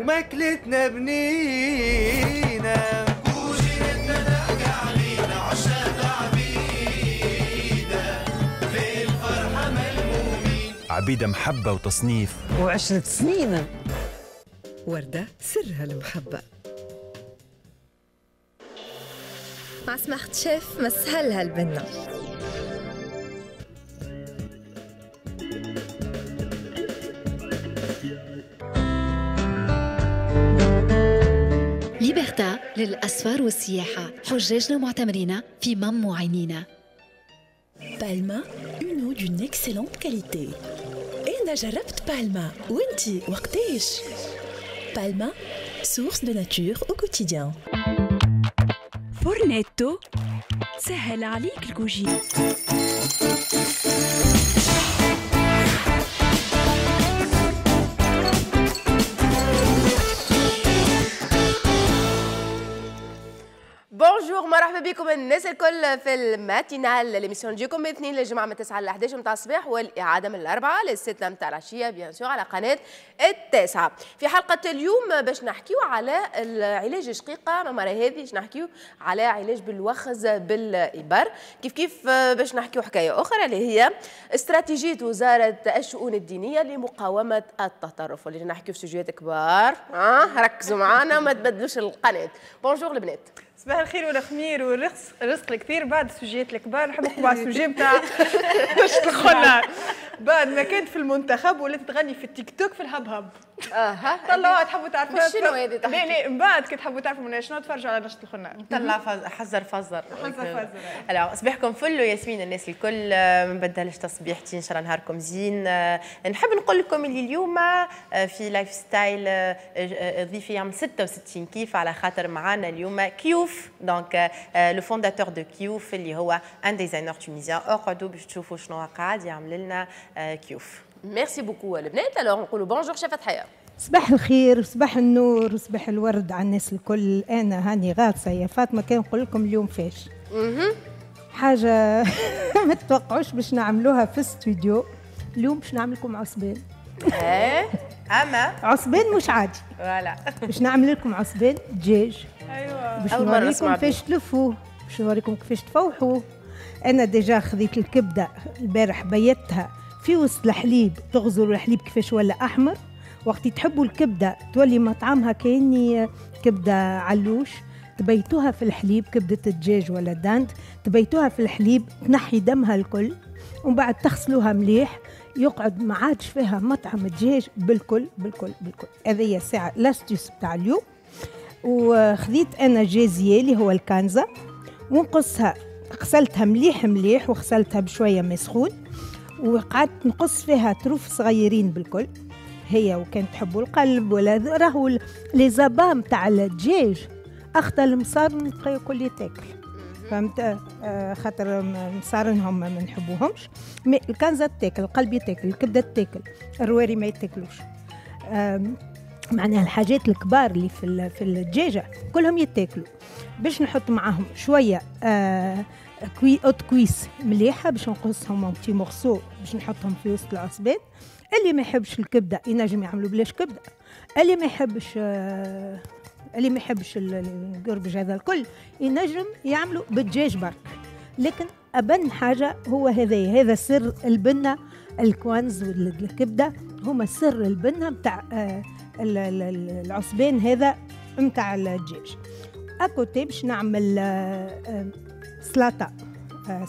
وماكلتنا وجيتنا نرجع علينا عبيدة في الفرحة ملمومين عبيدة محبة وتصنيف. وعشرة سنين. وردة سرها المحبة. مع سماحة شيف مسهلها البنة ليبرتا للأسفار والسياحة. حجاجنا ومعتمرينا في ممو عينينا. بالما une eau d'une excellente qualité. أنا جربت بالما وانتي وقتاش بالما source de nature au quotidien. فورنيتو سهل عليك الكوجين Bonjour مرحبا بكم الناس الكل في ال Matinale l'émission تجيكم من اثنين للجمعه من 9 ل 11 متاع الصباح والإعادة من الأربعة للستة متاع العشية bien sûr على قناة التاسعة. في حلقة اليوم باش نحكيو على العلاج الشقيقة ماما هذه باش نحكيو على علاج بالوخز بالإبر. كيف كيف باش نحكيو حكاية أخرى اللي هي استراتيجية وزارة الشؤون الدينية لمقاومة التطرف. واللي نحكيو في سوجيات كبار آه ركزوا معنا ما تبدلوش القناة. bonjour البنات صباح الخير والخمير والرزق الرزق الكثير بعد السوجيات الكبار. نحب نحكوا على ال sujet نتاع باش تدخلنا. بعد ما كنت في المنتخب ولات تغني في التيك توك في ال hip hop أها طلعوا تحبوا تعرفوا شنو هذه؟ لا لا من بعد كي تحبوا تعرفوا من شنو؟ تفرجوا على نشط الخنان طلع. حذر فزر. حذر فزر. صباحكم فل وياسمين الناس الكل. ما نبدلش تصبيحتي إن شاء الله نهاركم زين. نحب نقول لكم اللي اليوم في lifestyle ضيفي يوم 66 كيف على خاطر معانا اليوم كيوف donc le fondateur de كيوف اللي هو un designer tunisien اقعدوا باش تشوفوا شنو قاعد يعمل لنا كيوف merci beaucoup البنات alors نقولوا bonjour شفت حياه صباح الخير صباح النور صباح الورد على الناس الكل. أنا هاني غاطسه يا فاطمة. كان نقول لكم اليوم فاش. حاجة ما تتوقعوش باش نعملوها في الاستوديو اليوم باش نعمل لكم عصبان. إيه. أما؟ عصبان مش عادي. voilà باش نعمل لكم عصبان دجاج. أيوه. باش نوريكم كيفاش تلفوه باش نوريكم كيفاش تفوحوه أنا déjà خذيت الكبدة البارح بيتها في وسط الحليب تغزروا الحليب كيفاش ولا أحمر. وقت تحبوا الكبدة تولي مطعمها كأني كبدة علوش. تبيتوها في الحليب كبدة الدجاج ولا dinde تبيتوها في الحليب تنحي دمها الكل. ومن بعد تغسلوها مليح. يقعد ما عادش فيها مطعم دجاج بالكل بالكل بالكل. هذه هي ساعه لاستيوس بتاع اليوم. وخذيت أنا جازيه اللي هو الكنزه ونقصها غسلتها مليح مليح وغسلتها بشوية مسخون وقعدت نقص فيها طروف صغيرين بالكل هي وكان تحبوا القلب ولا راهو لي زابا نتاع الدجاج اخطى المصارن كل يتاكل فهمت؟ آه خاطر م- مصارنهم ما نحبوهمش. مي الكنزه تاكل القلب يتاكل الكبدة تاكل الرواري ما يتاكلوش. معناها الحاجات الكبار اللي في في الدجاجة كلهم يتاكلوا. باش نحط معاهم شوية آه كوي أوت كويس مليحة باش نقصهم بتي مورسو باش نحطهم في وسط العصبات. اللي ما يحبش الكبدة ينجم يعملوا بلاش كبدة. اللي ما يحبش آه اللي ما يحبش ال- ال- القربج هذا الكل ينجم يعملوا بالدجاج برك. لكن أبن حاجة هو هذا هذا سر البنة الكوانز والكبدة هما سر البنة بتاع آه ال- ال- ال- العصبان هذا متاع الدجاج à côté باش نعمل آه، آه، سلطه آه،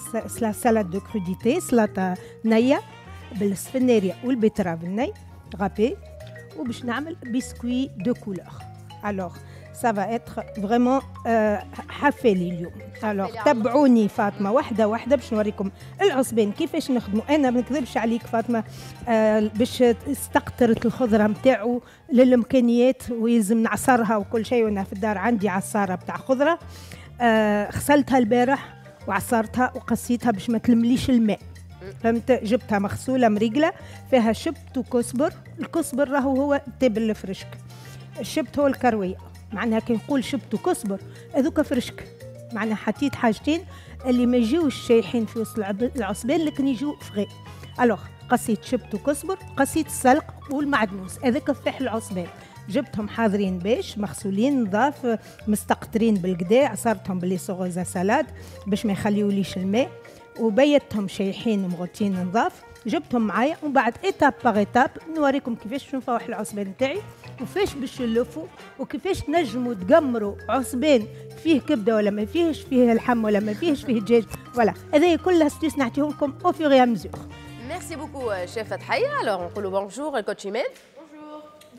سلطه de crudités سلطه نية بالسفناريا وال betterave الني râpé وباش نعمل biscuit deux couleurs. Alors ça va être vraiment حفالي اليوم alors تبعوني فاطمه واحدة واحدة باش نوريكم العصبان كيفاش نخدموا أنا ما نكذبش عليك فاطمه باش استقطرت الخضره نتاعو للامكانيات ويلزم نعصرها وكل شيء وأنا في الدار عندي عصاره بتاع خضره غسلتها البارح وعصرتها وقصيتها باش ما تلمليش الماء فهمت جبتها مغسوله مريقله فيها شبت وكزبر الكزبر راهو هو التبل الفرشك الشبت هو الكرويه معناها كي نقول شبت وكزبر هذوك فرشك. معناها حطيت حاجتين اللي ما يجيوش شايحين في وسط العصبان لكن يجيو فغي. ألوغ قصيت شبت وكزبر قصيت السلق والمعدنوس. هذاك فتح العصبان. جبتهم حاضرين باش مغسولين نظاف مستقطرين بالقدا عصرتهم بال essoreuse à salade باش ما يخليوليش الماء. وبيتهم شايحين ومغطين نظاف جبتهم معايا ومن بعد étape par étape نوريكم كيفاش نفوح العصبان نتاعي وفاش باش نلفوا وكيفاش نجموا تقمروا عصبان فيه كبدة ولا ما فيهش فيه اللحم ولا ما فيهش فيه دجاج. Voilà. هذه كلها astuces نعطيهم لكم au fur merci beaucoup chef فتحيه alors نقولوا bonjour ال coach ايمان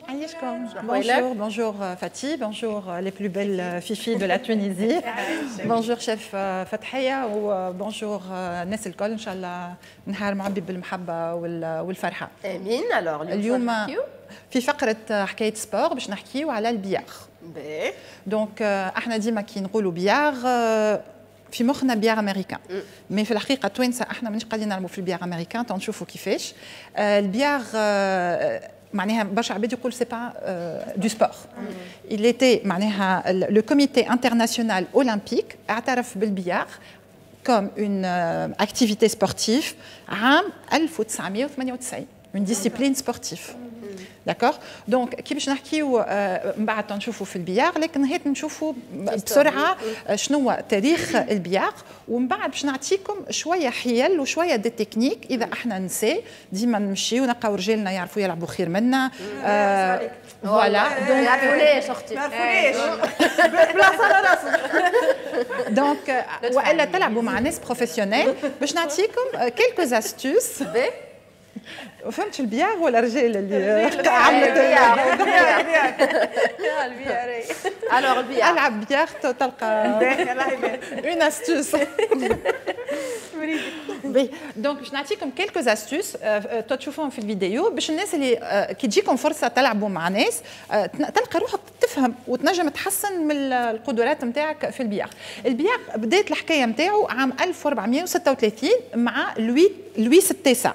Bonjour, Bonjour. bonjour euh, Fatih, bonjour euh, les plus belles euh, filles de la Tunisie. bonjour chef bonjour euh, الناس الكل ان شاء الله نهار معبي بالمحبه وال- والفرحه. امين Alors اليوم. في فقره آه، حكايه sport باش نحكيو على ال billard. باهي donc إحنا ديما كي نقولوا billard آه، في مخنا billard américain mais في الحقيقة توانسه إحنا مانيش قاعدين نلعبوا في ال billard américain تو نشوفوا كيفاش البيار آه، معناها برشا عباد يقول c'est pas du sport il était معناها le comité international olympique اعترف بال billard comme une euh, activité sportive. عام 1998 une discipline sportive. d'accord donc كي باش نحكيو آه، من بعد نشوفوا في ال billard لكن هيك نشوفوا بسرعة آه، شنو هو تاريخ ال billard. ومن بعد باش نعطيكم شوية حيل وشوية دي تكنيك. إذا إحنا نسي ديما نمشيو نلقاو رجالنا يعرفوا يلعبوا خير منا. فوالا ما يعرفوناش أختي ما عرفوناش بلاصه على راسك دونك والا تلعبوا مع ناس بروفيسيونيل باش نعطيكم كيلكو استوس فهمت البيار ولا الرجال اللي عملت الوغ البيع. ألعب billard تلقى une astuce donc باش نعطيكم quelques astuces تشوفوهم في الفيديو باش الناس اللي كي تجيكم فرصة تلعبوا مع ناس تن- تلقى روحك تفهم وتنجم تحسن من ال- القدرات نتاعك في ال billard ال billard بدات الحكاية نتاعو عام 1436 مع لوي لويس التاسع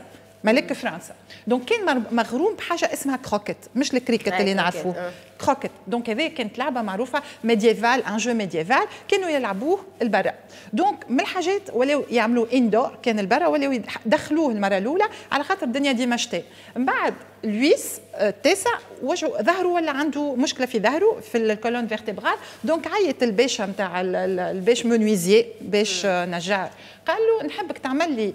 ملك فرنسا. donc كان مغروم بحاجة اسمها croquet مش الكريكت اللي نعرفوه. آه. croquet donc هذه كانت لعبة معروفة médiévale un jeu médiéval كانوا يلعبوه البرا donc من الحاجات ولاو يعملوه indoor كان البرا ولاو دخلوه المرة الأولى على خاطر الدنيا ديما شتاء. من بعد لويس آه، التاسع وجهه ظهره ولا عنده مشكلة في ظهره في ال colonne vertébrale donc عيط الباشا نتاع ال- ال- الباش menuisier باش نجار. قال له نحبك تعمل لي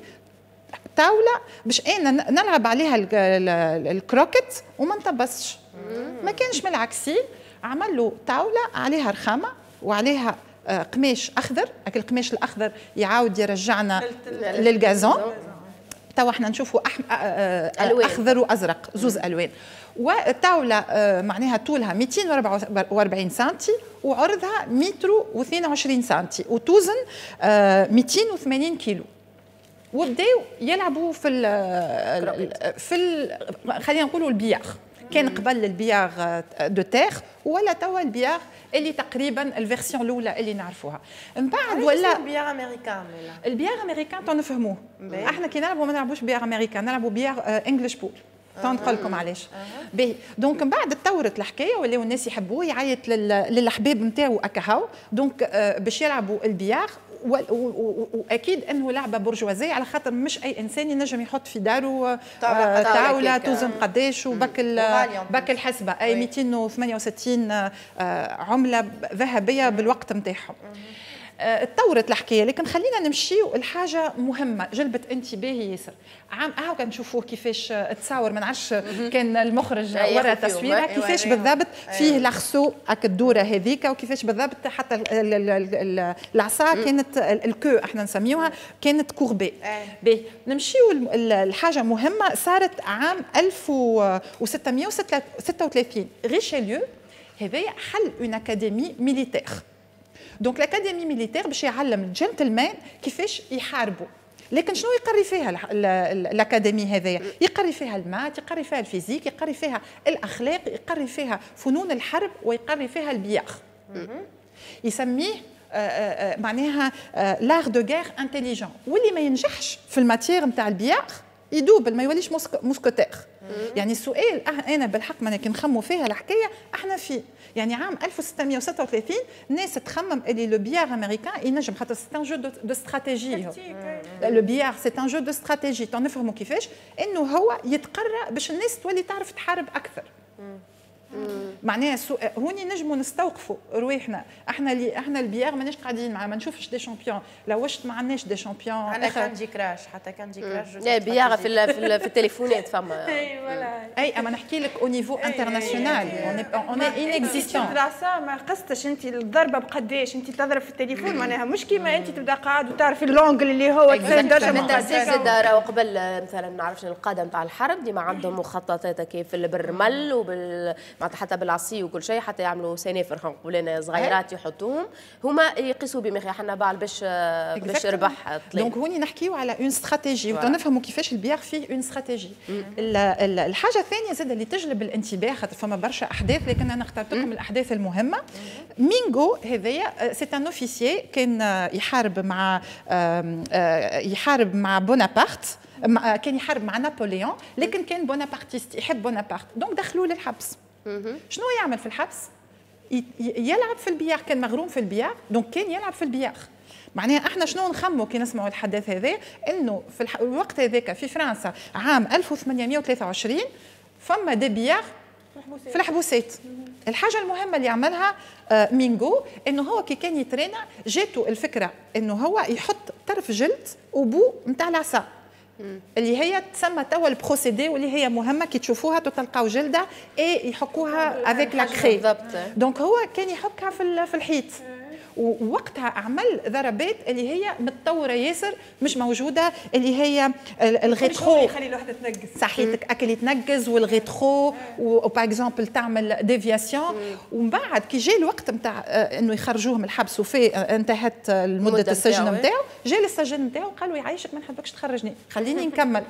طاولة باش أنا ن- نلعب عليها ال- ال- ال croquet وما نطبسش. ما كانش من العكسين عمل له طاولة عليها رخامة وعليها آه، قماش أخضر. هاك القماش الأخضر يعاود يرجعنا للغازون توا إحنا نشوفوا. آه، آه، ألوان. أخضر وأزرق زوز ألوان. والطاولة معناها طولها 244 سنتي وعرضها متر و22 سنتي وتوزن آه، 280 كيلو. وبداو يلعبوا في ال في ال خلينا نقولوا البيار كان قبل البيار دو تيغ ولا توا البيار اللي تقريبا الفيرسيون الأولى اللي نعرفوها. من بعد ولا بيار أمريكان البيار أمريكان تو نفهموه. إحنا كي نلعبوا ما نلعبوش بيار أمريكان نلعبوا بيار انجلش بول تو نقول لكم علاش باهي دونك من بعد تطورت الحكاية ولاو الناس يحبوه يعيط لل- للحباب نتاعو اكاهو دونك آه، باش يلعبوا و- وأكيد إنه لعبة برجوازية على خاطر مش أي إنسان ينجم يحط في داره آه، طاولة كيك، توزن آه. قداش وبك بك. الحسبة أي Oui. 268 آه، عملة ذهبية بالوقت نتاعهم آه، تطورت الحكاية لكن خلينا نمشيو لحاجة مهمة جلبت انتباهي ياسر. عام هاو كنشوفوه كيفاش آه، تصاور ما نعرفش كان المخرج ورا أي كيفاش. بالضبط فيه لخصو هاك الدورة هذيك وكيفاش بالضبط حتى ال- ال- ال- ال- العصا كانت ال- الكو إحنا نسميوها كانت كوربي باهي نمشيو ال- ال- الحاجة مهمة صارت عام 1636 ريشيليو هذايا حل une académie militaire donc ال académie militaire باش يعلم الجنتلمان كيفاش يحاربوا لكن شنو يقري فيها ال académie هذايا؟ يقري فيها ال maths يقري فيها ال physique يقري فيها الأخلاق يقري فيها فنون الحرب ويقري فيها ال billard يسميه آه، آه، آه، معناها l'art de guerre intelligent واللي ما ينجحش في ال matière نتاع ال billard يدوب ما يوليش mousq- mousquetaire. يعني السؤال أه- أنا بالحق ما كي نخموا فيها الحكاية أحنا في يعني عام 1636 الناس تخمم اللي le billard américain ينجم خاطر c'est un jeu de stratégie le billard c'est un jeu de stratégie تو نفهموا كيفاش؟ إنه هو يتقرى باش الناس تولي تعرف تحارب أكثر. معناها سو... هوني نجموا نستوقفوا رواحنا. إحنا اللي إحنا البيار ماناش قاعدين مع ما نشوفش دي شامبيون لو وشت ما عندناش دي شامبيون أنا كاندي كراش حتى كاندي كراش لا بياغه في ال- في ال- في التليفونات فما. أي فوالا أي أما نحكي لك أو نيفو انترناسيونال اون أي انكزيستون دراسة ما قصتش. أنت الضربة بقداش أنت تضرب في التليفون معناها مش كيما أنت تبدا قاعد وتعرف اللونجل اللي هو زاد راهو قبل آه، مثلا نعرف شنو القاده نتاع الحرب ديما عندهم مخططات كيف بالرمل وبال معناتها حتى بالعصي وكل شيء حتى يعملوا سنافر خلينا نقول أنا صغيرات يحطوهم. هما يقيسوا أخي حنا بعد باش باش ربح طلع donc هوني نحكيو على une stratégie. ونفهموا كيفاش ال billard فيه une stratégie ال- ال- الحاجة الثانية زاد اللي تجلب الانتباه خاطر فما برشا أحداث لكن أنا اخترت لكم الأحداث المهمة. مينغو هذايا c'est un officier كان يحارب مع يحارب مع بونابرت مع- كان يحارب مع نابليون لكن كان bonapartiste يحب بونابرت donc دخلوه للحبس. شنو يعمل في الحبس؟ يلعب في ال billard كان مغروم في ال billard donc كان يلعب في ال billard معناها إحنا شنو نخمو كي نسمعوا الحدث هذا؟ إنه في الوقت هذاك في فرنسا عام 1823 فما des billards في الحبوسات. الحاجة المهمة اللي عملها آه، مينغو إنه هو كي كان يترينا جاته الفكرة إنه هو يحط طرف جلد وبو نتاع العصا. اللي هي تسمى توا ال procédé واللي هي مهمة كي تشوفوها تلقاو جلدة اي يحكوها افيك لا كري. دونك هو كان يحكها في ال- في الحيط. ووقتها عمل ضربات اللي هي متطورة ياسر مش موجودة اللي هي ال- مش هو الغيترو اللي يخلي الواحدة تنقص صحيتك أكل يتنقز والغيترو وباغ اكزومبل تعمل ديفياسيون. ومن بعد كي جاء الوقت نتاع إنه يخرجوه من الحبس وفي آه، انتهت آه، المدة مده السجن. نتاعو جاء للسجن نتاعو قال له يعيشك ما نحبكش تخرجني. خليني نكمل.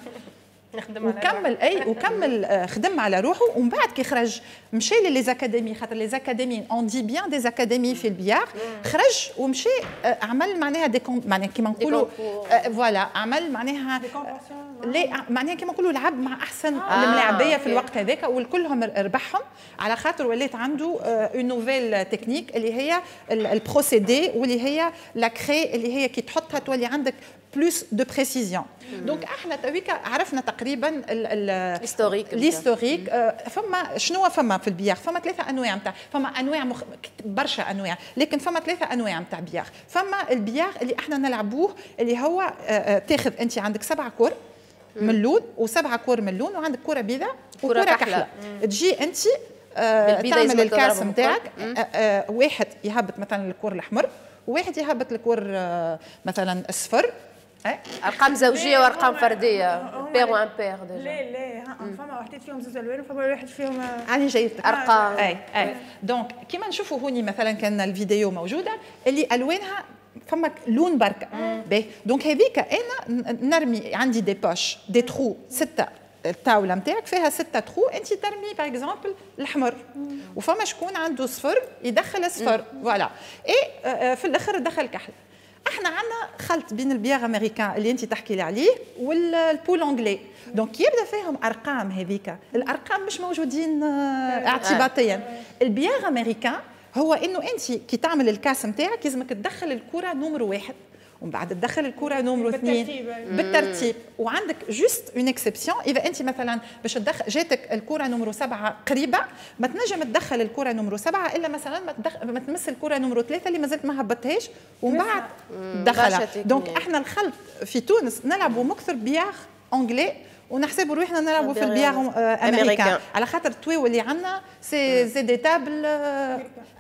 نخدم على وكمل أي وكمل آه، خدم على روحه ومن بعد كي خرج مشى لليزاكاديمي خاطر ليزاكاديمي اون دي بيان دي زاكاديمي في البيار خرج ومشى آه، عمل معناها دي كون معناها كيما نقولوا كونكور. آه، فوالا عمل معناها ليه معناها كيما نقولوا لعب مع أحسن آه، الملاعبية في. الوقت هذاك والكلهم ربحهم على خاطر ولات عنده اون نوفيل تكنيك اللي هي ال- البروسيدي واللي هي لا كري اللي هي كي تحطها تولي عندك plus de précisions donc إحنا تويكا عرفنا تقريبا ال- ال- historique l'historique آه، فما شنو فما في ال billard؟ فما ثلاثة أنواع نتاع فما أنواع مخ... برشا أنواع لكن فما ثلاثة أنواع نتاع billard. فما ال billard اللي إحنا نلعبوه اللي هو آه، آه، تاخذ أنت عندك سبعه كور من لون وسبعة كور من لون وعندك كره بيضاء وكره. كحلة. تجي أنت آه، تعمل ال casse نتاعك. آه، آه، واحد يهبط مثلا الكور الأحمر وواحد يهبط الكور مثلا اصفر آه، ارقام زوجيه وأرقام فردية. pair ou impair déjà. لا لا ها، فما واحد فيهم زوج ألوان وفما واحد فيهم آه، أنا جايبتك أرقام. أي أي. donc كيما نشوفوا هوني مثلا كان الفيديو موجودة اللي ألوانها فما لون بركة. باهي donc هذيك أنا نرمي عندي des poches des trous ستة الطاوله نتاعك فيها ستة trous أنت ترمي par exemple الاحمر وفما شكون عنده صفر يدخل صفر voilà اي في الآخر دخل كحل. إحنا عندنا خلط بين ال billard américain اللي انت تحكي لي عليه وال pool anglais. donc يبدأ فيهم أرقام هذيك. الأرقام مش موجودين آه، اعتباطيا. ال billard américain هو إنه انت كي تعمل ال casse نتاعك لازمك تدخل الكرة نمرو واحد. ومن بعد تدخل الكره نمرو اثنين. بالترتيب،. بالترتيب. وعندك juste une exception إذا أنت مثلا باش تدخل جاتك الكره نمرو سبعة قريبة ما تنجم تدخل الكره نمرو سبعة إلا مثلا ما, تدخل ما تمس الكره نمرو ثلاثة اللي مازلت ما هبطتهاش ومن بعد دخلها. donc. إحنا الخلط في تونس نلعبوا مكثر billard anglais ونحسبوا روحنا نلعبوا في ال billard آه،. امريكان على خاطر التويو اللي عندنا c'est c'est des tables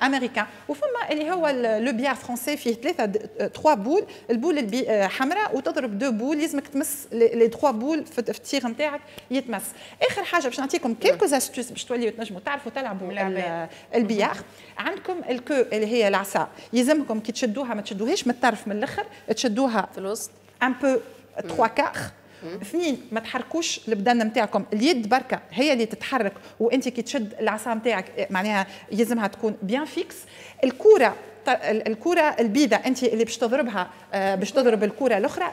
américaines وفما اللي هو le billard français فيه ثلاثة trois boules ال boule آه، حمراء وتضرب deux boules لازمك تمس les trois boules في ال tir نتاعك يتمس. آخر حاجة باش نعطيكم quelques astuces باش توليو تنجموا تعرفوا تلعبوا ال- ال billard عندكم ال queue اللي هي العصا. يلزمكم كي تشدوها ما تشدوهاش من الطرف من الأخر تشدوها في الوسط. un peu trois quarts اثنين ما تحركوش البدن نتاعكم. اليد بركة هي اللي تتحرك وانت كي تشد العصا نتاعك معناها يلزمها تكون bien fixe الكورة ط- ال- الكرة البيضاء انت اللي باش تضربها آه، باش تضرب الكرة الأخرى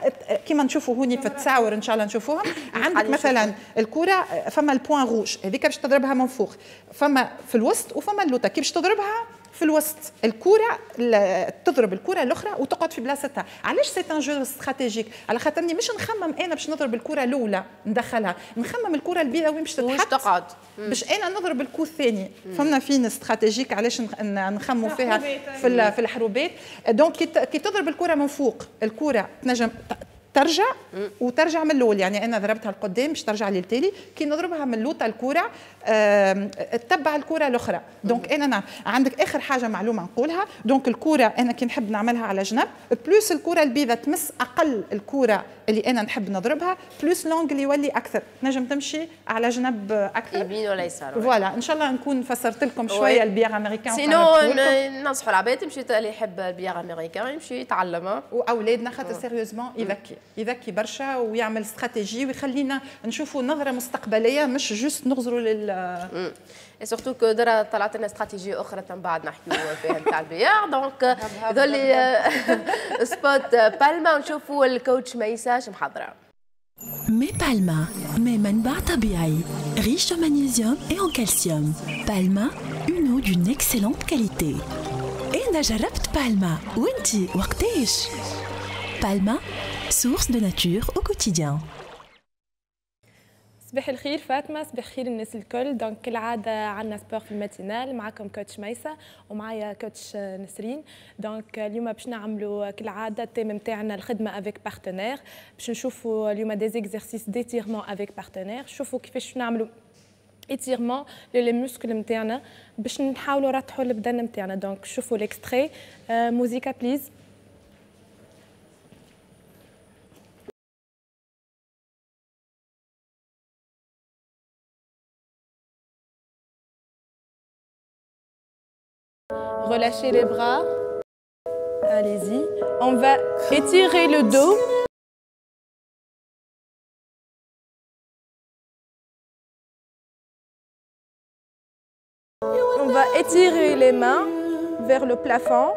كيما نشوفوا هوني في التصاور إن شاء الله نشوفوهم. عندك مثلا الكرة آه، فما ال point rouge هذيك باش تضربها من فوق. فما في الوسط وفما اللوطه كي باش تضربها في الوسط. الكره ال- تضرب الكره الأخرى وتقعد في بلاصتها. علاش c'est un jeu stratégique؟ على خاطرني مش نخمم أنا باش نضرب الكره الأولى ندخلها. نخمم الكره البيضاء وين باش تتحط. تقعد. باش أنا نضرب ال coup الثاني فهمنا فين stratégique؟ علاش نخموا فيها. في في الحروبات donc كي تضرب الكره من فوق الكره تنجم ترجع وترجع من الأول. يعني أنا ضربتها لقدام باش ترجع لي للتالي. كي نضربها من اللوطه الكره تتبع الكره الأخرى. donc أنا نعم عندك آخر حاجة معلومة نقولها. donc الكره أنا كي نحب نعملها على جنب plus الكره البيضاء تمس أقل الكره اللي أنا نحب نضربها plus l'angle اللي يولي أكثر. تنجم تمشي على جنب أكثر؟ يمين ولا يسار. voilà إن شاء الله نكون فسرت لكم oui. شوية ال billard américain sinon ننصحوا العباد يمشي اللي يحب ال billard américain يمشي يتعلمها وأولادنا خاطر sérieusement يذكي يذكي برشا ويعمل استراتيجي ويخلينا نشوفوا نظرة مستقبلية مش juste نغزروا لل surtout que درا طلعت لنا استراتيجيه أخرى من بعد نحكيو فيها نتاع ال billard donc هذول spot بالما ونشوفوا ال coach ميسا شو محضره ماء بالما ماء منبع طبيعي riche en magnésium et en calcium. Palma, une eau d'une excellente qualité. أنا جربت بالما وانتي وقتاش؟ بالما, source de nature au quotidien. صباح الخير فاطمة صباح الخير الناس الكل. donc كالعادة عندنا sport في ال matinale معكم coach ميسا ومعايا coach نسرين. donc اليوم باش نعملوا كالعادة ال thème نتاعنا الخدمة avec partenaire باش نشوفوا اليوم des exercices d'étirement avec partenaire شوفوا كيفاش نعملوا étirement les muscles نتاعنا باش نحاولوا نرتحوا البدن نتاعنا. donc شوفوا l'extrait موزيكا please Relâchez les bras. Allez-y. On va étirer le dos. On va étirer les mains vers le plafond.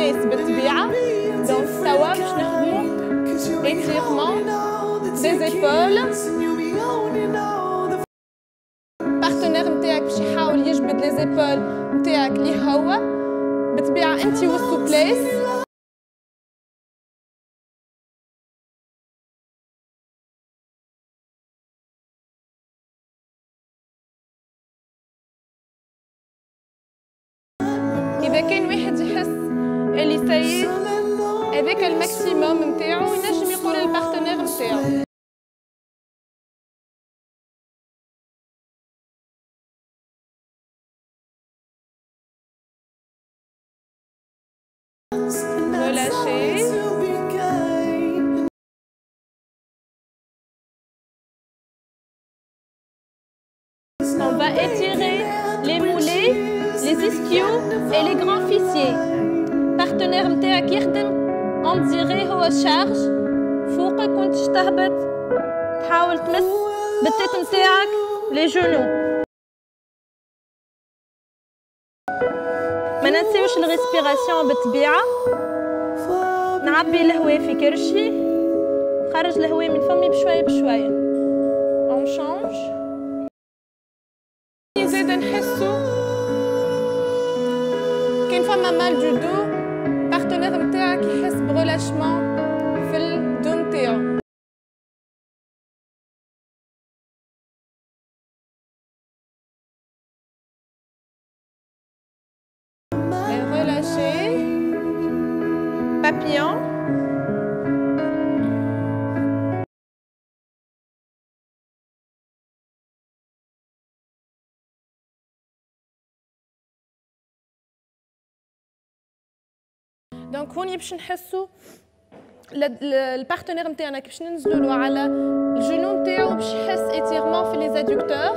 وال souplesse بالطبيعة. donc soit باش نخدموا étirement des épaules partenaire نتاعك باش يحاول يجبد les épaules نتاعك اللي هو بالطبيعه انت وال souplesse On va étirer les mollets, les ischios et les grands fessiers. Partenaire نتاعك يخدم on dirait هو charge فوقك وانت تهبط تحاول تمس بال tête نتاعك les genoux ما ننساوش ال respiration بالطبيعة نعبي الهواء في كرشي خرج الهواء من فمي بشوية بشوية on change زاد نحسو كاين فما mal de dos partenaire نتاعك يحس ب relâchement donc هوني باش نحسوا ال partenaire نتاعنا باش ننزلوا له على ال genou نتاعو باش يحس étirement في les adducteurs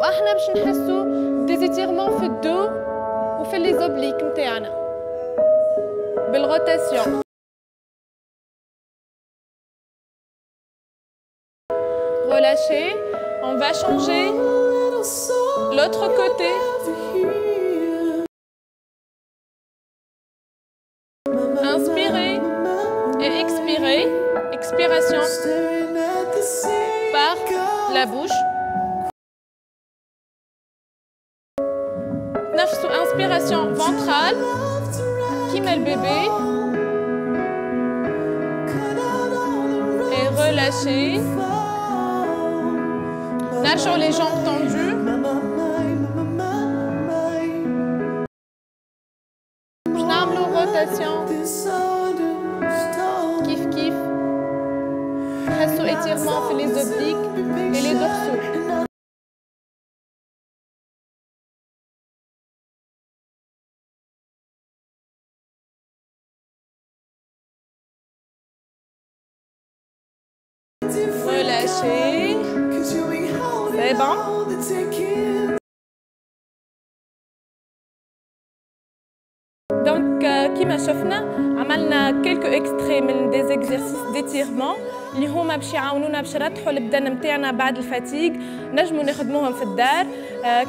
وإحنا باش نحسوا des étirements في ال dos وفي les obliques نتاعنا بال rotation relâchez. On va changer l'autre côté. la bouche. inspiration ventrale, qui met le bébé? Et relâchez. Nage les jambes tendues. كيما شفنا عملنا quelques extraits من des exercices d'étirement اللي هما باش يعاونونا باش نرتحوا البدن نتاعنا بعد ال fatigue نجموا نخدموهم في الدار.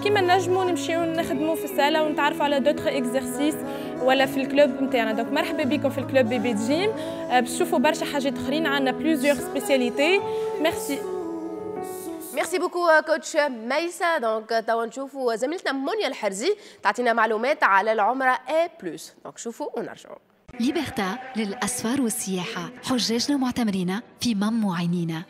كيما نجموا نمشيو نخدموا في الصاله ونتعرفوا على d'autres exercices ولا في ال club نتاعنا donc مرحبا بكم في ال club بيبي جيم. باش تشوفوا برشا حاجات أخرين. عندنا plusieurs spécialités merci merci beaucoup coach ميسا donc توا نشوفوا زميلتنا منيا الحرزي تعطينا معلومات على العمره et plus donc شوفوا ونرجعوا ليبرتا للأسفار والسياحة حجاجنا معتمرين في ممو عينينا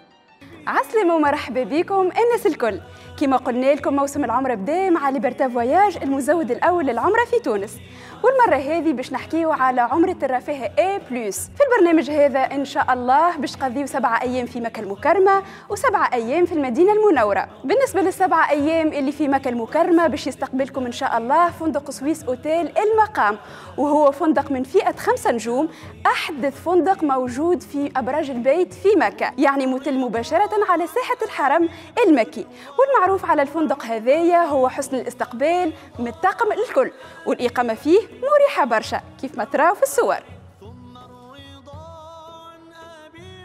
عسلامة ومرحبا بكم الناس الكل كما قلنا لكم موسم العمرة بدأ مع Liberta Voyages المزود الأول للعمرة في تونس. والمرة هذه باش نحكيو على عمرة الرفاهة A+. في البرنامج هذا إن شاء الله باش تقضيو سبعة أيام في مكة المكرمة وسبعة أيام في المدينة المنورة. بالنسبة للسبعة أيام اللي في مكة المكرمة باش يستقبلكم إن شاء الله فندق Swissôtel المقام. وهو فندق من فئة خمسة نجوم أحدث فندق موجود في أبراج البيت في مكة. يعني مطل مباشرة على ساحة الحرم المكي. والمعروف على الفندق هذايا هو حسن الاستقبال من الطاقم الكل والإقامة فيه مريحة برشا كيف ما تراو في الصور.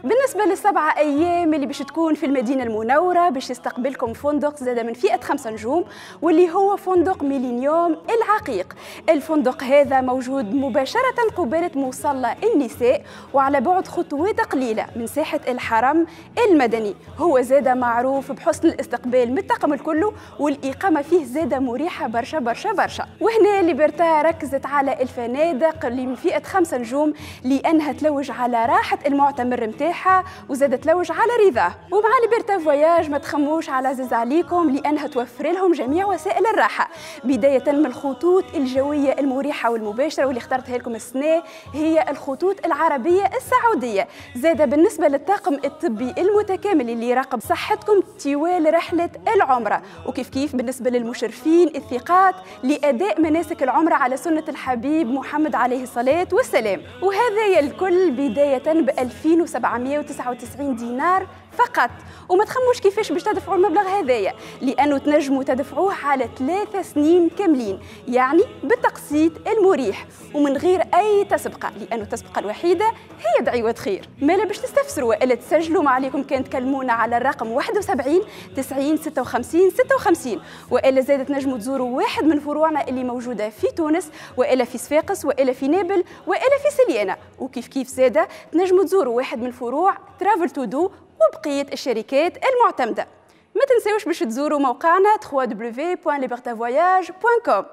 بالنسبة للسبعة أيام اللي باش تكون في المدينة المنورة باش يستقبلكم فندق زاد من فئة خمسة نجوم واللي هو فندق Millennium العقيق. الفندق هذا موجود مباشرة قبالة مصلى النساء وعلى بعد خطوات قليلة من ساحة الحرم المدني. هو زاد معروف بحسن الاستقبال من الطاقم الكل والإقامة فيه زاد مريحة برشا برشا برشا. وهنا ليبرتا ركزت على الفنادق اللي من فئة خمسة نجوم لأنها تلوج على راحة المعتمر متاعها نتاعها وزادت تلوج على رضاه ومع Liberta Voyages ما تخموش على عزيز عليكم لأنها توفر لهم جميع وسائل الراحة. بداية من الخطوط الجوية المريحة والمباشرة واللي اخترتها لكم السنة هي الخطوط العربية السعودية. زاد بالنسبة للطاقم الطبي المتكامل اللي يراقب صحتكم طوال رحلة العمرة. وكيف كيف بالنسبة للمشرفين الثقات لأداء مناسك العمرة على سنة الحبيب محمد عليه الصلاة والسلام. وهذا الكل بداية ب 2700 199 دينار فقط. وما تخموش كيفاش باش تدفعوا المبلغ هذايا لأنه تنجموا تدفعوه على ثلاثة سنين كاملين يعني بالتقسيط المريح ومن غير أي تسبقة لأنه التسبقة الوحيدة هي دعوه خير. مالا باش تستفسروا والا تسجلوا ما عليكم كان تكلمونا على الرقم 71 90 56 56 وإلا زاد تنجموا تزوروا واحد من فروعنا اللي موجودة في تونس وإلا في صفاقس وإلا في نابل وإلا في سليانة. وكيف كيف زادة تنجموا تزوروا واحد من فروع Travel To Do وبقية الشركات المعتمدة. ما تنساوش باش تزوروا موقعنا www.libertavoyage.com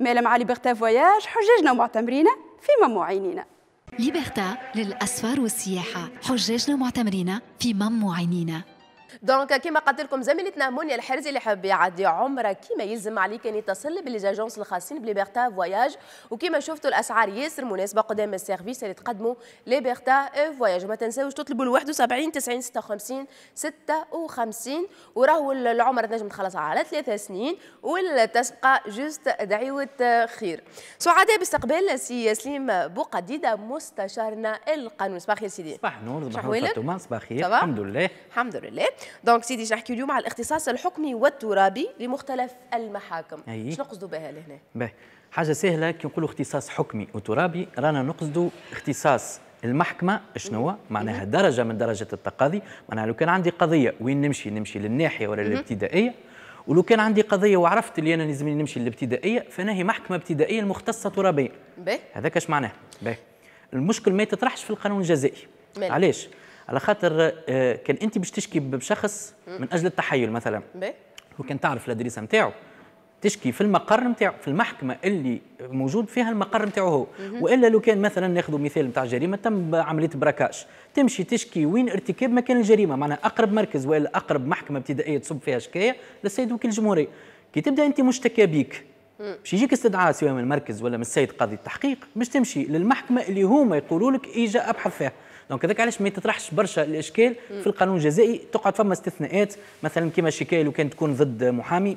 مالا مع Liberta Voyages حجاجنا ومعتمرين في ممو عينينا ليبرتا للأسفار والسياحة حجاجنا ومعتمرين في ممو عينينا donc كيما قلت لكم زميلتنا منى الحرزي اللي حاب يعدي عمره كيما يلزم عليه كان يتصل ب les agences الخاصين ب Liberta Voyages. وكيما شفتوا الأسعار ياسر مناسبة قدام ال service اللي تقدموا Liberta Voyages. وما تنساوش تطلبوا ال 71 90 56 56 وراهو العمرة تنجم تخلص على ثلاثة سنين والتسبقه juste دعيوة خير. سعداء باستقبال سي سليم بوقديده مستشارنا القانوني. صباح الخير سيدي. صباح النور صباح الخير. صباح. الحمد لله. الحمد لله. donc سيدي باش نحكي اليوم على الاختصاص الحكمي والترابي لمختلف المحاكم. شنو نقصدوا بها لهنا باهي حاجة سهلة كي نقولوا اختصاص حكمي وترابي رانا نقصدوا اختصاص المحكمة شنو هو؟ معناها درجة من درجة التقاضي. معناها لو كان عندي قضية وين نمشي؟ نمشي للناحية ولا مهم. الابتدائيه ولو كان عندي قضية وعرفت اللي أنا لازمني نمشي للابتدائية فانا هي محكمة ابتدائية المختصة ترابيا باهي هذاك اش معناه؟ باهي المشكل ما يتطرحش في القانون الجزائي؟ علاش؟ على خاطر آه، كان أنت باش تشكي بشخص. من أجل التحيل مثلا. وكان تعرف ال adresse نتاعو تشكي في المقر نتاعو في المحكمة اللي موجود فيها المقر نتاعو هو. وإلا لو كان مثلا ناخذ مثال نتاع جريمة تم عملية braquage. تمشي تشكي وين ارتكاب مكان الجريمة. معناها أقرب مركز وإلا أقرب محكمة ابتدائية تصب فيها شكاية للسيد وكيل الجمهورية. كي تبدأ أنت مشتكى بيك باش يجيك استدعاء سواء من المركز ولا من السيد قاضي التحقيق باش تمشي للمحكمة اللي هما يقولوا لك اجا أبحث فيها. donc هذاك علاش ما يتطرحش برشا الإشكال. في القانون الجزائي تقعد فما استثناءات مثلا كما الشكايه لو كانت تكون ضد محامي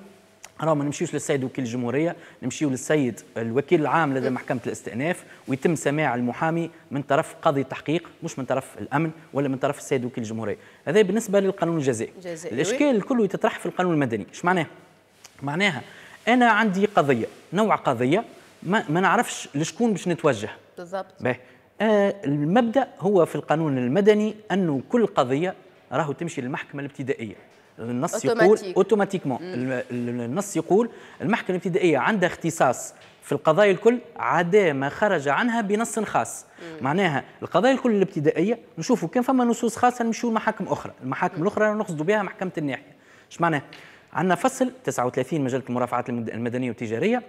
راه ما نمشيوش للسيد وكيل الجمهورية نمشيو للسيد الوكيل العام لدى محكمة الإستئناف ويتم سماع المحامي من طرف قاضي التحقيق مش من طرف الأمن ولا من طرف السيد وكيل الجمهورية. هذا بالنسبة للقانون الجزائي. جزائي. الإشكال الكل يتطرح في القانون المدني. إيش معناه؟ معناها أنا عندي قضية نوع قضية ما, ما نعرفش لشكون باش نتوجه. بالضبط. المبدأ هو في القانون المدني انه كل قضية راهو تمشي للمحكمة الابتدائية. النص يقول. أوتوماتيكمون. ال- ال- النص يقول المحكمة الابتدائية عندها اختصاص في القضايا الكل عدا ما خرج عنها بنص خاص. معناها القضايا الكل الابتدائية نشوفوا كان فما نصوص خاصة نمشيو لمحاكم أخرى. المحاكم الأخرى نقصدوا بها محكمة الناحية. إيش معناه؟ عندنا فصل 39 مجلة المرافعات المد- المدنية والتجارية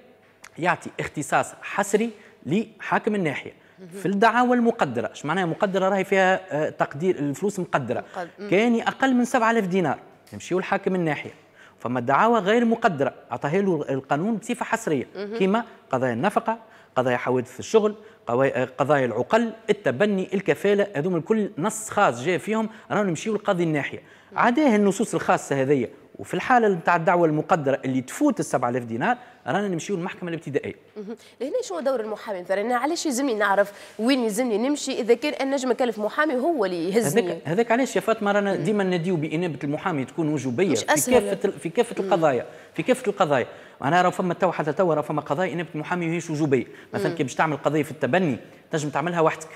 يعطي اختصاص حصري لحاكم الناحية. في الدعاوى المقدرة. إيش معناها مقدرة؟ راهي فيها آه، تقدير الفلوس مقدرة. مقد- مم. كان أقل من 7000 دينار. نمشيو لحاكم الناحيه فما دعاوى غير مقدرة. عطاها له القانون بصفة حصرية. كما قضايا النفقة قضايا حوادث الشغل قضايا قضايا العقل التبني الكفالة. هذوما الكل نص خاص جاء فيهم. رانا نمشيو لقاضي الناحية. عداه النصوص الخاصة هذيا وفي الحالة نتاع الدعوة المقدرة اللي تفوت ال 7000 دينار رانا نمشيو للمحكمة الابتدائية. لهنا شنو دور المحامي. مثلا أنا علاش يلزمني نعرف وين يلزمني نمشي؟ إذا كان أنا نجم نكلف محامي هو اللي يهزني. هذاك هذاك علاش يا فاطمة؟ رانا ديما نديو بإنابة المحامي تكون وجوبية في. كافة في كافة القضايا. في كافة القضايا. أنا راه فما تو حتى تو راه فما قضايا إنابة المحامي وهيش وجوبية. مثلا. كي باش تعمل قضية في التبني تنجم تعملها وحدك.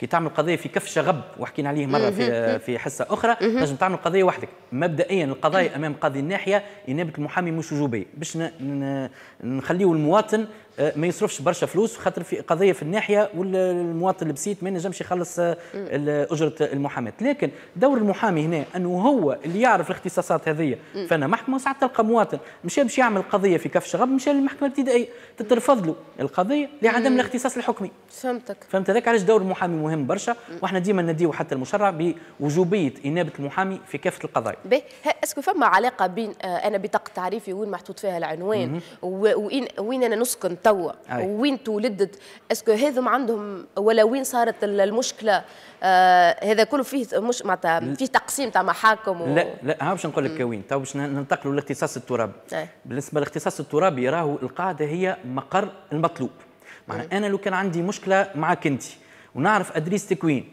كي تعمل قضية في كف شغب وحكينا عليه مرة في. في حصة أخرى. تنجم تعمل قضيه وحدك مبدئيا القضايا أمام قاضي الناحية انابه المحامي مش وجوبيه باش ن- ن- نخليو المواطن ما يصرفش برشا فلوس خاطر في قضية في الناحية والمواطن البسيط ما ينجمش يخلص آه، أجرة المحاماة. لكن دور المحامي هنا أنه هو اللي يعرف الاختصاصات هذه. فأنا محكمة وساعات تلقى مواطن مشى باش يعمل قضية في كف شغب مشى للمحكمة الابتدائية. تترفض له القضية لعدم. الاختصاص الحكمي. فهمتك. فهمت هذاك؟ علاش دور المحامي مهم برشا؟ وإحنا ديما نديو حتى المشرع بوجوبية إنابة المحامي في كافة القضايا. باهي est-ce que فما علاقة بين آه، أنا بطاقة تعريفي وين محطوط فيها العنوان وين وين أنا نسكن توا. وين تولدت؟ est-ce que هذم عندهم ولا وين صارت ال- المشكلة؟ آه هذا كله فيه مش معناتها فيه تقسيم تاع محاكم و... لا لا ها باش نقول لك وين؟ تو باش ننتقلوا للاختصاص الترابي أي. بالنسبة للاختصاص الترابي راهو القاعدة هي مقر المطلوب. معناها أنا لو كان عندي مشكلة معك أنت ونعرف ادريستك وين؟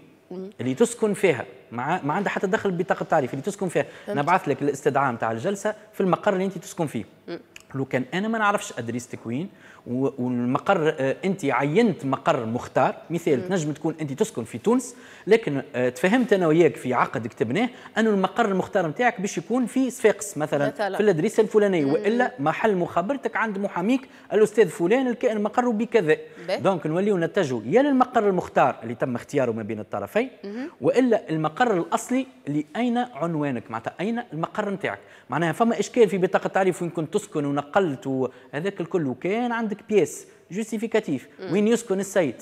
اللي تسكن فيها. مع ما عندها حتى دخل ببطاقه التعريف اللي تسكن فيها. نبعث لك الاستدعاء نتاع الجلسة في المقر اللي أنت تسكن فيه. مم. لو كان أنا ما نعرفش ادريستك وين والمقر آه، انت عينت مقر مختار مثال. تنجم تكون انت تسكن في تونس لكن آه، تفهمت أنا وياك في عقد كتبناه أنه المقر المختار نتاعك باش يكون في صفاقس مثلا, مثلاً. في الادريسه الفلانيه. وإلا محل مخابرتك عند محاميك الأستاذ فلان الكائن مقره بكذا. donc نوليو نتجهوا يا للمقر المختار اللي تم اختياره ما بين الطرفين. وإلا المقر الأصلي اللي اين عنوانك معناتها أين المقر نتاعك معناها فما إشكال في بطاقة التعريف وين كنت تسكن ونقلت وهذاك الكل وكان عندك pièce justificative. وين يسكن السيد.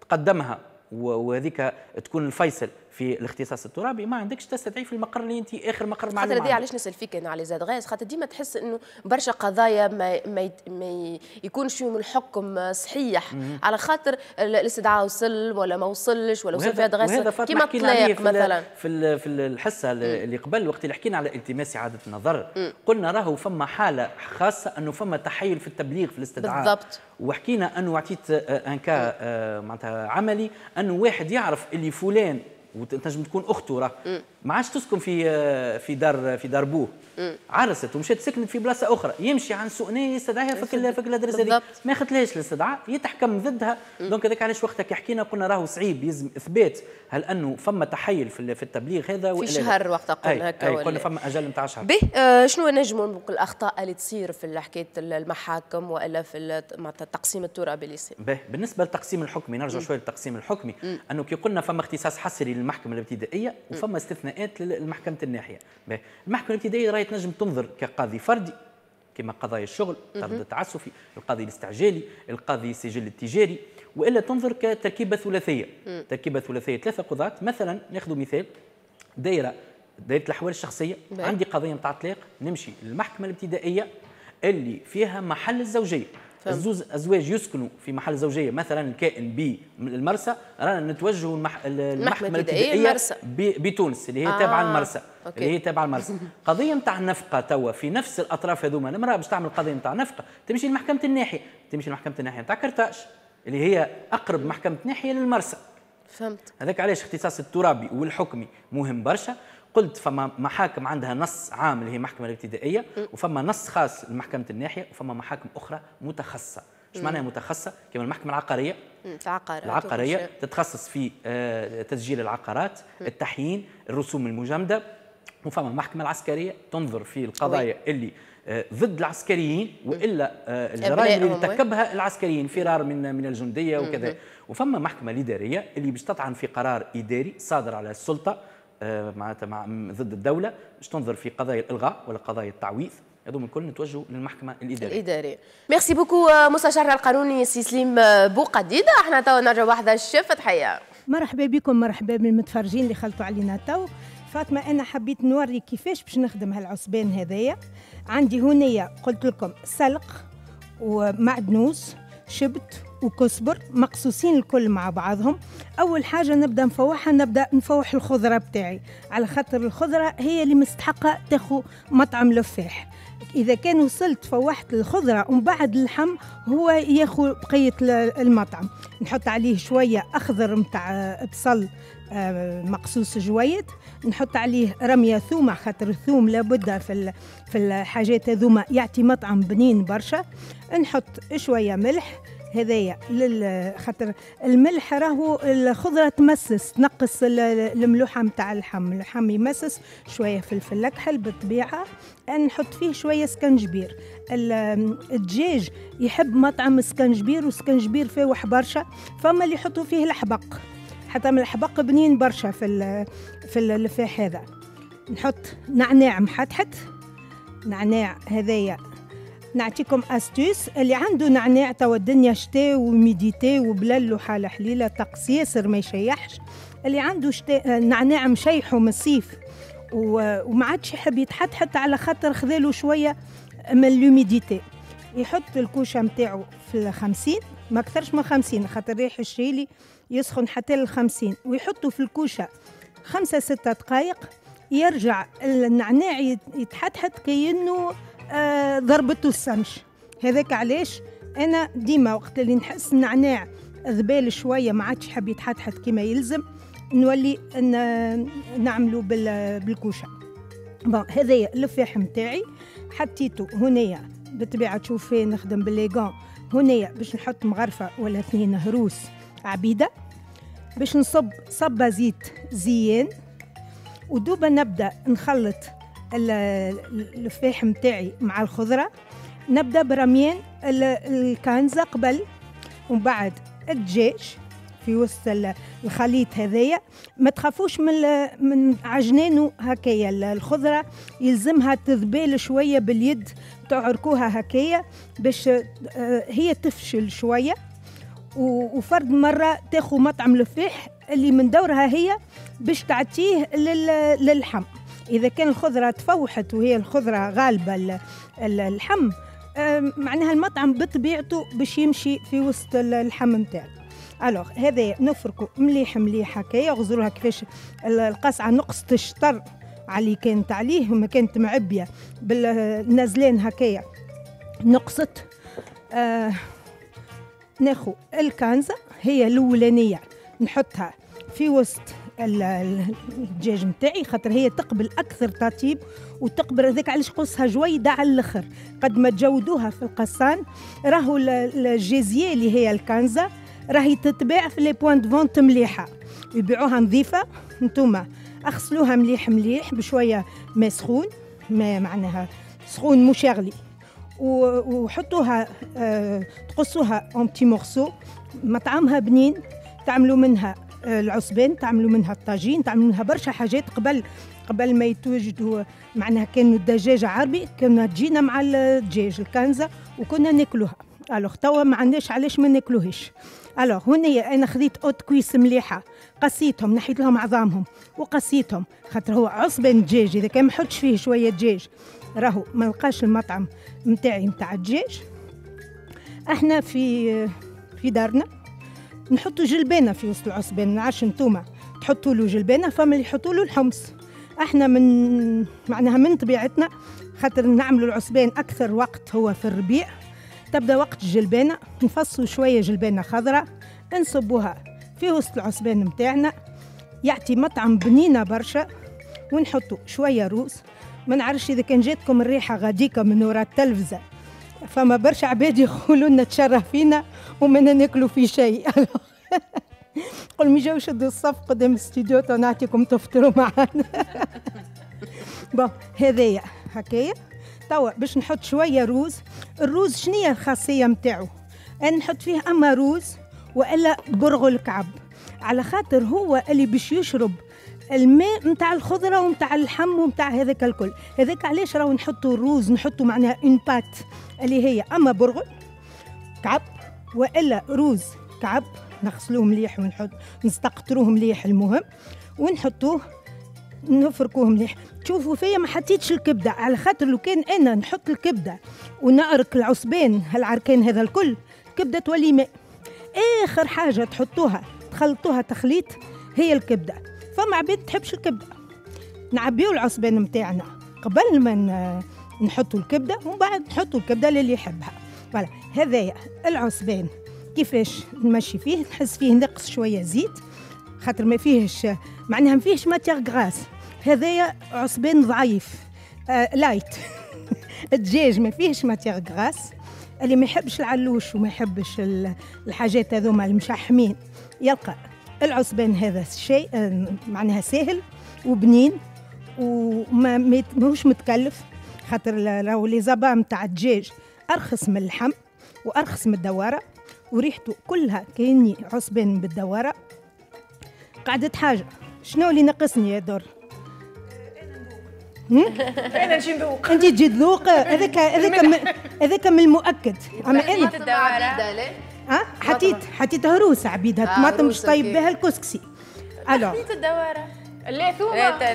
تقدمها وهذيك تكون الفيصل في الاختصاص الترابي ما عندكش تستدعي في المقر اللي انت آخر مقر خاطر معلوم دي عندك. علاش نسأل فيك أنا على زاد غاز خاطر ديما تحس إنه برشا قضايا ما ما, يت- ما يكونش فيهم الحكم صحيح مم. على خاطر ال- الاستدعاء وصل ولا ما وصلش ولا وصل فيها غاز كيما الطلاق مثلا في في الحصة اللي قبل وقت اللي حكينا على التماس اعاده النظر مم. قلنا راهو فما حالة خاصة إنه فما تحيل في التبليغ في الاستدعاء بالضبط. وحكينا أنه عطيت آه، ان كا آه، معناتها عملي أنه واحد يعرف اللي فلان وتنجم تكون اخته راه. ما عادش تسكن في في دار في دار بوه. عرست ومشات سكنت في بلاصة أخرى. يمشي عن سوء نيه يستدعيها في كل في كل ال adresse هذيك. ما ياخذلهاش الاستدعاء يتحكم ضدها. donc هذاك علاش وقتها كي حكينا قلنا راهو صعيب يلزم إثبات هل أنه فما تحيل في ال- في التبليغ هذا لا. شهر وقتها قلنا هكا قلنا فما أجل نتاع شهر. به آه، شنو نجموا نقول الأخطاء اللي تصير في حكاية المحاكم وإلا في التقسيم الترابي اللي يصير؟ به بالنسبة للتقسيم الحكمي نرجع شوية للتقسيم الحكمي. أنه كي قلنا فما اختصاص حصري للمحكمه الابتدائية وفما استثناءات لمحكمة الناحية المحكمة الابتدائية راهي تنجم تنظر كقاضي فردي كما قضايا الشغل طرد التعسفي القاضي الاستعجالي القاضي السجل التجاري وإلا تنظر كتركيبة ثلاثية. تركيبة ثلاثية ثلاثة قضاة مثلا ناخذ مثال دائره دائره الأحوال الشخصية. عندي قضية نتاع طلاق نمشي للمحكمة الابتدائية اللي فيها محل الزوجية. الزوز أزواج يسكنوا في محل زوجية مثلا الكائن بالمرسى رانا نتوجهوا المح... المحكمه الابتدائية الابتدائيه المرسى. ب... بتونس اللي هي آه، تابعه المرسى OK. اللي هي تابعه المرسى قضية نتاع النفقه توا في نفس الأطراف هذوما المراه باش تعمل قضية نتاع نفقة تمشي لمحكمة الناحية تمشي لمحكمة الناحية نتاع قرطاج اللي هي أقرب محكمة ناحية للمرسى فهمت هذاك علاش اختصاص الترابي والحكمي مهم برشا قلت فما محاكم عندها نص عام اللي هي المحكمه الابتدائية وفما نص خاص لمحكمة الناحية وفما محاكم أخرى متخصصة. إيش. معناها متخصصة؟ كما المحكمة العقارية. العقارات العقارية. تتخصص في آه، تسجيل العقارات التحيين الرسوم المجمده وفما المحكمه العسكرية تنظر في القضايا اللي آه، ضد العسكريين وإلا آه، الجرائم اللي. ارتكبها العسكريين فرار من من الجندية وكذا. وفما محكمة الاداريه اللي باش تطعن في قرار إداري صادر على السلطة معناتها مع ضد الدولة باش تنظر في قضايا الإلغاء ولا قضايا التعويض هذوما الكل نتوجهوا للمحكمة الإدارية. الاداري merci beaucoup مستشارنا القانوني سي سليم بوقديده إحنا توا نرجع واحدة الشيف فتحية مرحبا بكم مرحبا بالمتفرجين اللي خلطوا علينا تو. فاطمة أنا حبيت نوري كيفاش باش نخدم هالعصبان هذايا. عندي هنية قلت لكم سلق ومعدنوس شبت وكسبر مقصوصين الكل مع بعضهم. أول حاجة نبدأ نفوحها نبدأ نفوح الخضرة بتاعي. على خاطر الخضرة هي اللي مستحقة تاخو مطعم لفاح. إذا كان وصلت فوحت الخضرة ومن بعد اللحم هو ياخو بقية ال- المطعم. نحط عليه شوية أخضر متاع بصل آه، مقصوص جويد نحط عليه رمية ثوم خاطر الثوم لابد في في الحاجات هذوما يعطي مطعم بنين برشا. نحط شوية ملح هذايا خاطر الملح راهو الخضرة تمسس تنقص ال- الملوحة متاع اللحم. اللحم يمسس شوية فلفل أكحل بالطبيعة. نحط فيه شوية سكنجبير. ال- الدجاج يحب مطعم سكنجبير وسكنجبير فاوح برشا فما اللي يحطوا فيه الحبق. حتى من الحبق بنين برشا في في اللفاح هذا. نحط نعناع محتحت. نعناع هذايا. نعطيكم استوس اللي عنده نعناع توا الدنيا شتاء وميديتي وبلل وحالة حليلة طقس ياسر ما يشيحش. اللي عنده شتاء نعناع مشيح من الصيف وما عادش يحب يتحتحت على خاطر خذاله شوية من الهوميديتي. يحط الكوشة نتاعو في الخمسين. ما اكثرش من خمسين خاطر ريح الشيلي يسخن حتى للخمسين ويحطوا في الكوشة خمسة ستة دقائق يرجع النعناع يت- يتحتحت كأنه آه ضربته السمش. هذاك علاش؟ أنا ديما وقت اللي نحس النعناع ذبال شوية ما عادش حاب يتحتحت كما يلزم نولي نعملو بال- بالكوشة. بون هذايا اللفاح نتاعي حطيته هنايا بالطبيعة تشوف فيه نخدم بالليغون. هنايا باش نحط مغرفة ولا اثنين هروس عبيدة باش نصب صبة زيت زيان ودوبا نبدأ نخلط ال- اللفاح متاعي مع الخضرة. نبدأ برميان ال- الكنزه قبل ومن بعد الدجاج. في وسط ال- الخليط هذايا. ما تخافوش من من عجنانه هكايا. ال- الخضرة يلزمها تذبال شوية باليد تعركوها هكايا باش آه، هي تفشل شوية. وفرد مرة تاخو مطعم لفاح اللي من دورها هي باش تعطيه لل- للحم. إذا كان الخضرة تفوحت وهي الخضرة غالبة ال- ال- اللحم معناها المطعم بطبيعته باش يمشي في وسط ال- اللحم نتاعو. الوغ هذا نفركوا مليح مليح هكايا غزروها كيفاش؟ ال- القصعة نقصة الشطر اللي كانت عليه وما كانت معبية بالنازلين هكايا. نقصت آه ناخو الكنزة هي الأولانية نحطها في وسط ال- ال- الدجاج نتاعي خاطر هي تقبل أكثر تطيب وتقبل هذاك علاش قصها جويدة على الآخر. قد ما تجودوها في القصان راهو ال- ال- الجيزية اللي هي الكنزة راهي تتباع في les points de vente مليحة. يبيعوها نظيفة نتوما أغسلوها مليح مليح بشوية ماء سخون ما معناها سخون مش يغلي وحطوها آه، تقصوها en petits morceaux مطعمها بنين تعملوا منها آه، العصبان تعملوا منها الطاجين تعملوا منها برشا حاجات قبل قبل ما يتوجدوا معناها كانوا الدجاج عربي كنا تجينا مع الدجاج الكنزة وكنا ناكلوها. alors توا ما عندناش علاش ما ناكلوهاش. alors هنا أنا خذيت haut de cuisse مليحة. قصيتهم نحيت لهم عظامهم. وقصيتهم خاطر هو عصبان دجاج إذا كان ما نحطش فيه شوية دجاج راهو ما لقاش المطعم نتاعي نتاع الدجاج. أحنا في في دارنا نحطوا جلبانة في وسط العصبان ما نعرفش نتوما. تحطوا له جلبانة فما اللي يحطوا له الحمص. أحنا من معناها من طبيعتنا خاطر نعملوا العصبان أكثر وقت هو في الربيع. تبدأ وقت الجلبانه نفصلوا شوية جلبانه خضراء نصبوها في وسط العصبان متاعنا. يعطي مطعم بنينة برشا ونحطوا شوية روز ما نعرفش إذا كان جاتكم الريحة غاديكا من وراء التلفزة. فما برشا عباد يقولوا لنا تشرف فينا وما ناكلوا في شيء. قل مي جاو شدوا الصف قدام الاستديو نعطيكم تفطروا معنا بون هذايا هكايا. توا باش نحط شوية روز. الروز شنية الخاصية نتاعو أنا نحط فيه أما روز وإلا برغل كعب على خاطر هو اللي باش يشرب الماء نتاع الخضرة ونتاع اللحم ونتاع هذاك الكل. هذاك علاش راهو نحطوا الروز نحطوا معناها une pâte اللي هي أما برغل كعب وإلا روز كعب. نغسلوه مليح ونحط نستقطروه مليح المهم ونحطوه نفركوه مليح. تشوفوا فيا ما حطيتش الكبدة. على خاطر لو كان أنا نحط الكبدة ونعرك العصبان هالعركان هذا الكل الكبده تولي ماء. آخر حاجة تحطوها تخلطوها تخليط هي الكبدة. فما عباد تحبش الكبدة. نعبيو العصبان متاعنا. قبل ما نحطوا الكبدة ومن بعد نحطوا الكبدة للي يحبها. فوالا هذايا العصبان كيفاش نمشي فيه؟ نحط فيه نقص شوية زيت. خاطر ما فيهش معناها ما فيهش matière grasse. هذايا عصبان ضعيف آه light الدجاج ما فيهش matière grasse. اللي ما يحبش العلوش وما يحبش ال- الحاجات هذوما المشحمين. يلقى العصبان هذا شيء آه، معناها سهل وبنين وما ما- ماهوش متكلف. خاطر راهو لي زابا نتاع الدجاج أرخص من اللحم وأرخص من الدوارة وريحته كلها كأني عصبان بالدوارة. قعدت حاجة شنو اللي ناقصني يا دور؟ هم؟ أنا نجي نذوق أنت تجي تذوق؟ هذاك هذاك هذاك من المؤكد. اما أنا. الدوارة ها؟ حطيت حطيت هروس عبيدها آه، الطماطم باش طيب. بها الكسكسي. ألو. حطيت الدوارة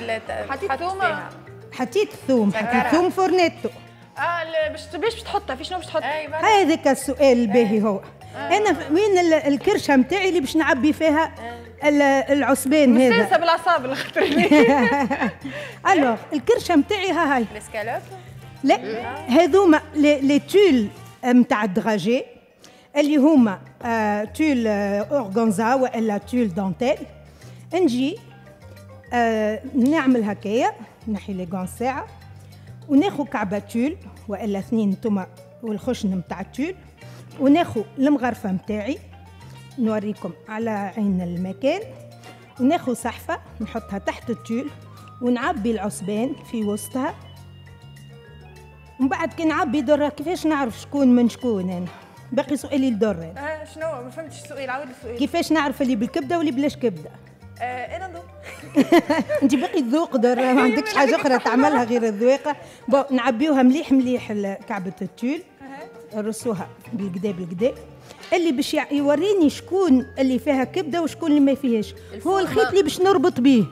لا. لا حطيت ثومة. حطيت ثوم. حطيت. ثوم فورنيتو. آه باش باش تحطها في شنو باش تحط؟ هذاك السؤال الباهي هو. أنا ف- وين ال- الكرشة نتاعي اللي باش نعبي فيها؟ ال- العصبان مستانسه هذا بالأعصاب الخطر الوغ الكرشة نتاعي ها هاي. الاسكالوب لا هذوما لي تول نتاع الدراجي اللي هما آه، تول آه، أورغانزا وإلا تول دانتيل. نجي آه، نعمل هكايا نحي لي غون ساعة وناخو كعبة تول وإلا اثنين نتوما والخشن نتاع التول وناخو المغرفة نتاعي نوريكم على عين المكان. وناخو صحفة نحطها تحت التول ونعبي العصبان في وسطها. ومن بعد كي نعبي درة كيفاش نعرف شكون من شكون أنا؟ باقي سؤالي لدرة أنا. آه شنو؟ ما فهمتش السؤال عاود السؤال. كيفاش نعرف اللي بالكبدة واللي بلاش كبدة؟ آه أنا نذوق أنت باقي تذوق درة ما عندكش حاجة أخرى تعملها غير الذواقه بون نعبيوها مليح مليح كعبة التول نرصوها بالكدا بالكدا اللي باش يوريني شكون اللي فيها كبدة وشكون اللي ما فيهاش. هو الخيط اللي باش نربط بيه.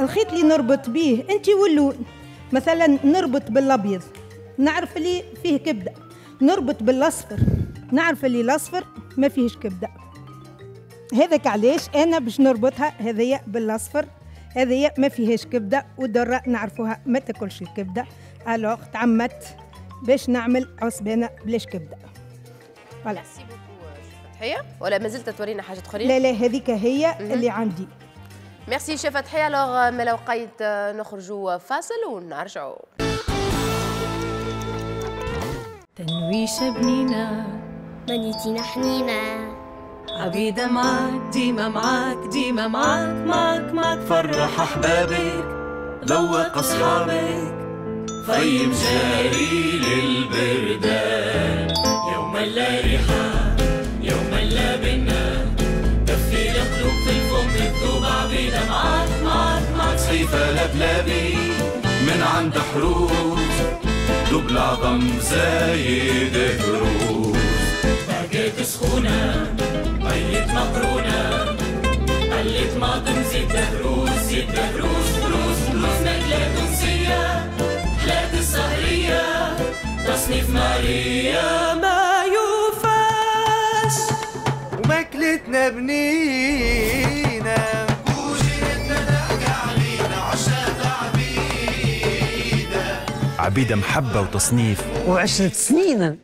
الخيط اللي نربط بيه انت واللون مثلا نربط بالأبيض نعرف اللي فيه كبدة. نربط بالأصفر نعرف اللي الأصفر ما فيهش كبدة. هذاك علاش أنا باش نربطها هذيا بالأصفر هذيا ما فيهاش كبدة والدره نعرفوها ما تاكلش الكبدة. alors تعمدت باش نعمل عصبانة بلاش كبدة. voilà فتحيه ولا ما زلت تورينا حاجات اخرين لا لا هذيك هي اللي عندي. ميرسي شيف فتحيه alors ما لو قيت نخرجوا فاصل ونرجعوا تنويشة بنينة بنيتينا حنينة عبيدة معاك ديما معاك ديما معاك معاك معاك فرح أحبابك ذوق أصحابك. طيب جاري للبردان. لا ريحة يوما لا بنا. دفي القلوب في الفم تذوب عبيدة معاك معاك معاك صيفة لبلبي من عند حروف دوب العظم زايد هروب باقيت سخونة بيت مقرونة. قلت ماطم زيت دهروس زيت دهروس روس روس ماكلة تونسية حلات السهرية تصنيف ماريا وماكلتنا عبيدة عبيدة محبة وتصنيف. وعشرة سنين.